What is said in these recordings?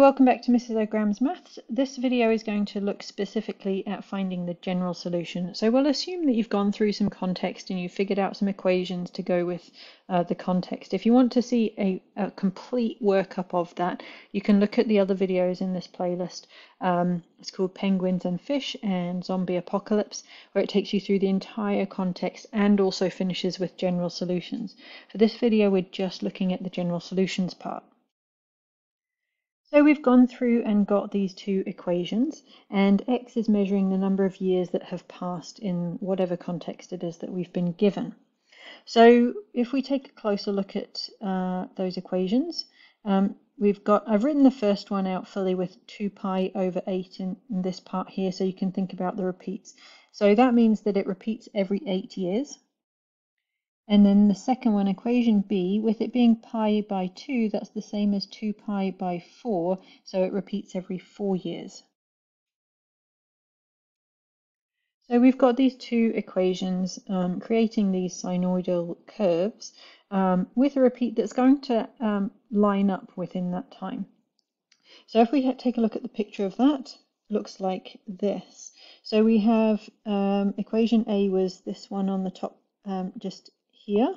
welcome back to Mrs. O'Gram's Maths. This video is going to look specifically at finding the general solution. So we'll assume that you've gone through some context and you've figured out some equations to go with uh, the context. If you want to see a, a, complete workup of that, you can look at the other videos in this playlist. Um, it's called Penguins and Fish and Zombie Apocalypse, where it takes you through the entire context and also finishes with general solutions. For this video, we're just looking at the general solutions part. So we've gone through and got these two equations, and x is measuring the number of years that have passed in whatever context it is that we've been given. So if we take a closer look at uh, those equations, um, we've got, I've written the first one out fully with 2 pi over 8 in, in this part here, so you can think about the repeats. So that means that it repeats every 8 years. And then the second one, equation b, with it being pi by 2, that's the same as 2 pi by 4, so it repeats every 4 years. So we've got these two equations um, creating these sinusoidal curves um, with a repeat that's going to um, line up within that time. So if we take a look at the picture of that, looks like this. So we have um, equation A was this one on the top um, just here.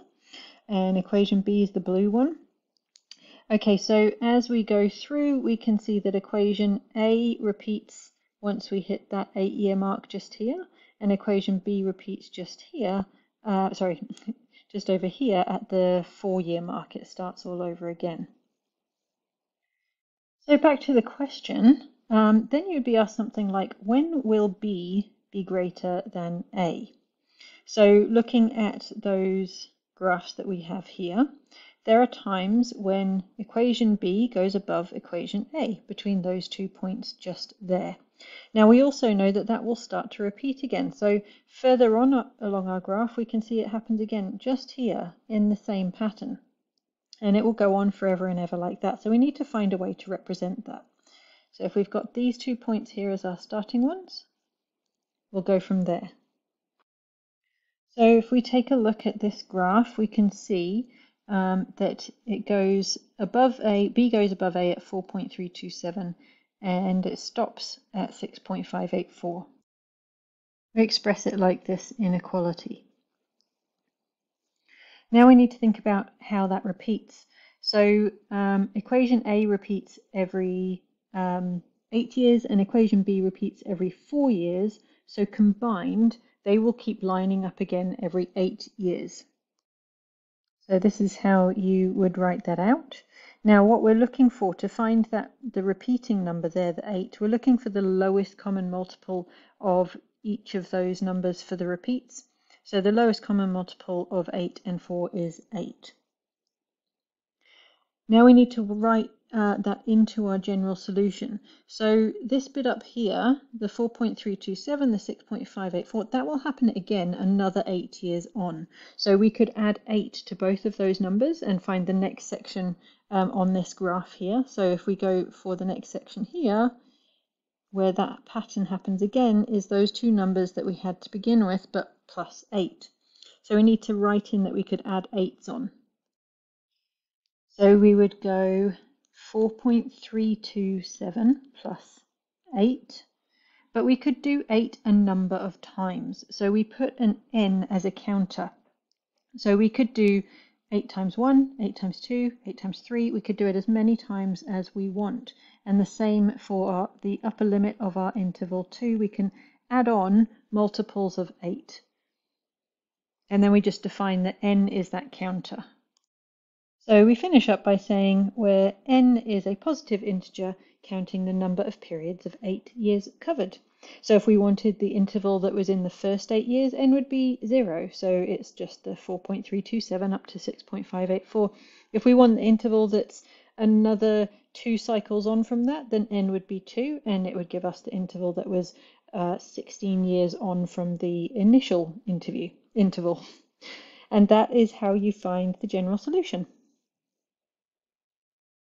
And equation B is the blue one. Okay, so as we go through, we can see that equation A repeats once we hit that eight year mark just here, and equation B repeats just here, uh, sorry, just over here at the four year mark. It starts all over again. So back to the question, um, then you'd be asked something like, when will B be greater than A? So looking at those graphs that we have here, there are times when equation B goes above equation A between those two points just there. Now we also know that that will start to repeat again. So further on along our graph, we can see it happens again just here in the same pattern. And it will go on forever and ever like that. So we need to find a way to represent that. So if we've got these two points here as our starting ones, we'll go from there. So if we take a look at this graph, we can see um, that it goes above A, B goes above A at 4.327 and it stops at 6.584. We express it like this inequality. Now we need to think about how that repeats. So um, equation A repeats every um, eight years and equation B repeats every four years. So combined, they will keep lining up again every eight years. So this is how you would write that out. Now what we're looking for to find that the repeating number there, the 8, we're looking for the lowest common multiple of each of those numbers for the repeats. So the lowest common multiple of 8 and 4 is 8. Now we need to write uh, that into our general solution. So this bit up here, the 4.327, the 6.584, that will happen again another eight years on. So we could add eight to both of those numbers and find the next section um, on this graph here. So if we go for the next section here, where that pattern happens again, is those two numbers that we had to begin with, but plus eight. So we need to write in that we could add eights on. So we would go 4.327 plus 8. But we could do 8 a number of times. So we put an n as a counter. So we could do 8 times 1, 8 times 2, 8 times 3. We could do it as many times as we want. And the same for our, the upper limit of our interval 2. We can add on multiples of 8. And then we just define that n is that counter. So we finish up by saying where n is a positive integer counting the number of periods of eight years covered. So if we wanted the interval that was in the first eight years, n would be zero. So it's just the 4.327 up to 6.584. If we want the interval that's another two cycles on from that, then n would be two, and it would give us the interval that was uh, 16 years on from the initial interview interval. And that is how you find the general solution.